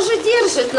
тоже держит на